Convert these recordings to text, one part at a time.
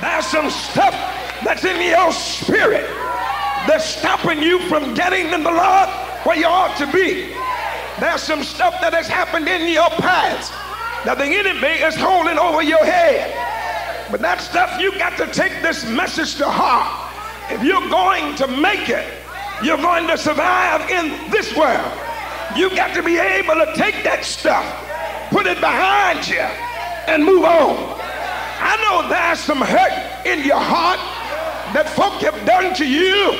There's some stuff that's in your spirit that's stopping you from getting in the Lord where you ought to be. There's some stuff that has happened in your past that the enemy is holding over your head. But that stuff, you got to take this message to heart. If you're going to make it, you're going to survive in this world. You got to be able to take that stuff, put it behind you, and move on. I know there's some hurt in your heart that folk have done to you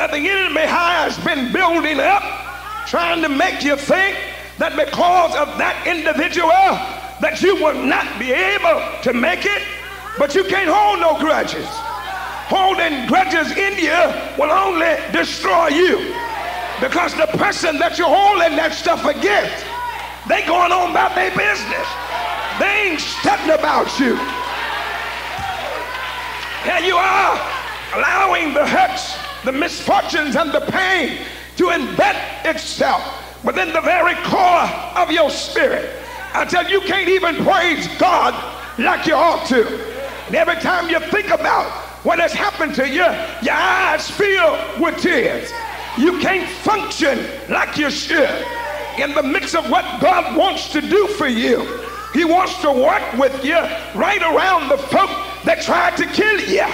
that the enemy has been building up, trying to make you think that because of that individual that you will not be able to make it, but you can't hold no grudges. Holding grudges in you will only destroy you. Because the person that you're holding that stuff against, they going on about their business. They ain't studying about you. Here you are, allowing the hurts, the misfortunes, and the pain to embed itself within the very core of your spirit. until you, can't even praise God like you ought to. And every time you think about what has happened to you, your eyes fill with tears. You can't function like you should in the midst of what God wants to do for you. He wants to work with you right around the folk that tried to kill you.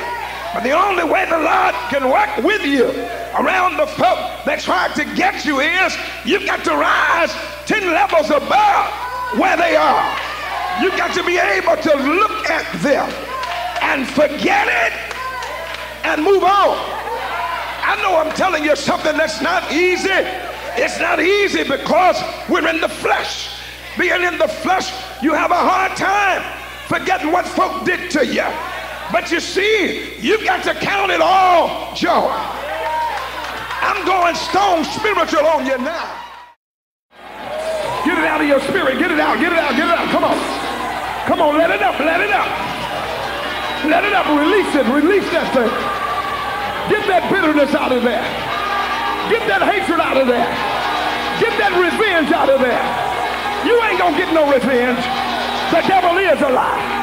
But the only way the Lord can work with you around the folk that tried to get you is you've got to rise 10 levels above where they are. You've got to be able to look at them and forget it and move on. I know I'm telling you something that's not easy. It's not easy because we're in the flesh. Being in the flesh, you have a hard time forgetting what folk did to you. But you see, you got to count it all joy. I'm going stone spiritual on you now. Get it out of your spirit. Get it out. Get it out. Get it out. Come on. Come on. Let it up. Let it up. Let it up. Release it. Release that thing. Get that bitterness out of there. Get that hatred out of there. Get that revenge out of there. You ain't gonna get no revenge. The devil is a lie.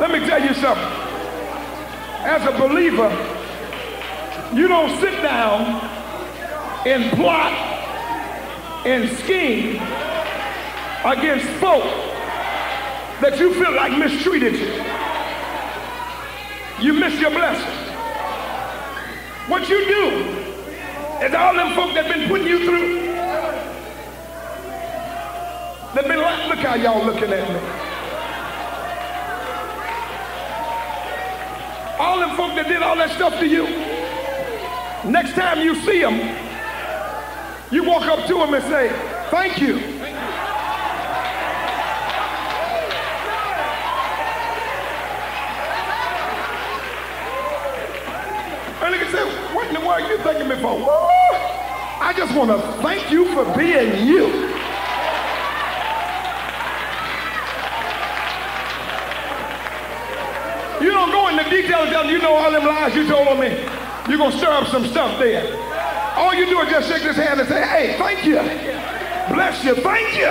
Let me tell you something. As a believer, you don't sit down and plot and scheme against folk that you feel like mistreated you. You miss your blessing. What you do is all them folk that been putting you through. That been like, look how y'all looking at me. All them folk that did all that stuff to you. Next time you see them, you walk up to them and say, thank you. You thanking me for? I just want to thank you for being you. You don't go into details, tell you know all them lies you told on me. You're going to stir up some stuff there. All you do is just shake this hand and say, hey, thank you. Bless you. Thank you.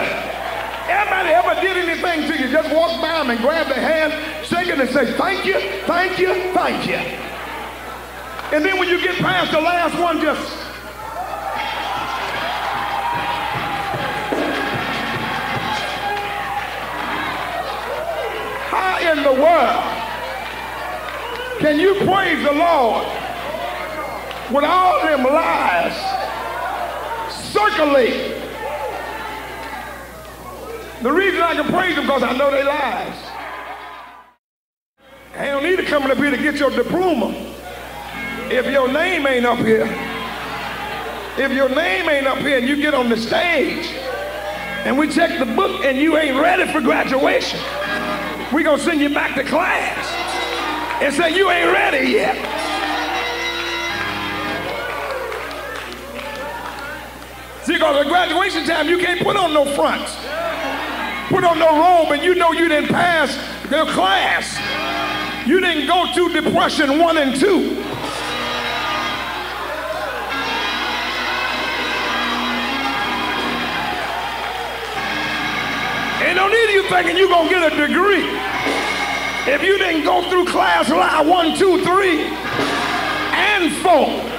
Everybody ever did anything to you, just walk by them and grab their hand, shake it and say, thank you, thank you, thank you. And then when you get past the last one, just how in the world can you praise the Lord with all them lies circulating? The reason I can praise them because I know they lies. I don't need to come up here to get your diploma if your name ain't up here. If your name ain't up here and you get on the stage and we check the book and you ain't ready for graduation, we gonna send you back to class and say you ain't ready yet. See, because at graduation time, you can't put on no fronts. Put on no robe and you know you didn't pass the class. You didn't go to depression one and two. Don't need of you thinking you're going to get a degree. If you didn't go through class lie one, two, three, and four.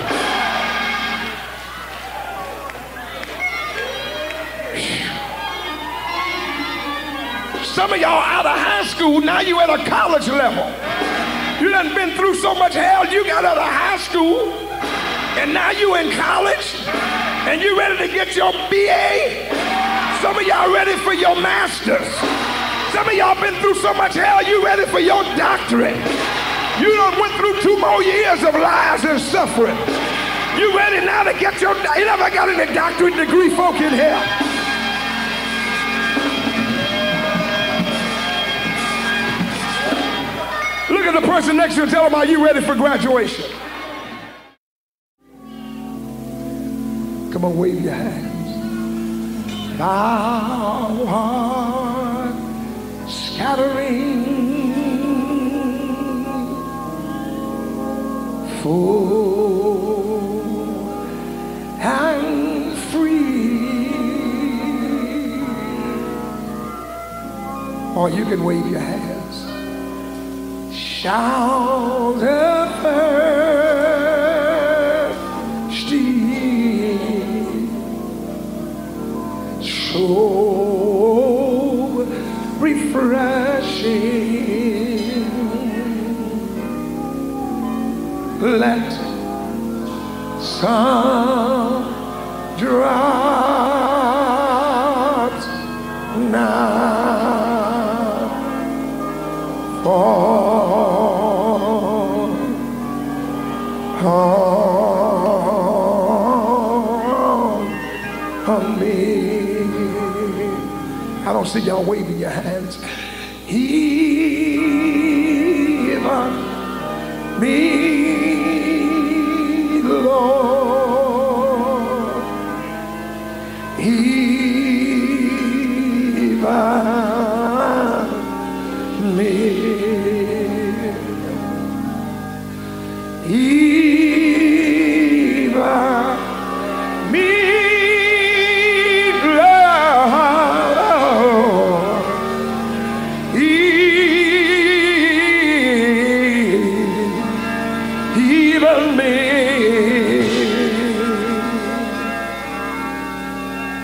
Some of y'all out of high school, now you at a college level. You done been through so much hell you got out of high school, and now you in college, and you ready to get your BA. Some of y'all ready for your master's. Some of y'all been through so much hell, you ready for your doctorate. You done went through two more years of lies and suffering. You ready now to get your, you never got any doctorate degree folk in here. Look at the person next to you and tell them, are you ready for graduation? Come on, wave your hands. Thou art scattering full and free. Or you can wave your hands. Shall so refreshing. Let some drops now fall on me. I don't see y'all waving your hands. Even me, Lord. Even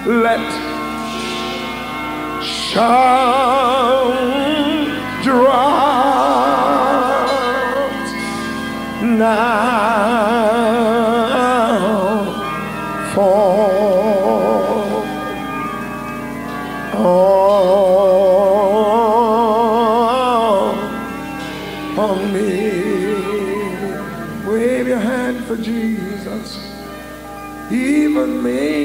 Let some drops now fall on, me. Wave your hand for Jesus. Even me.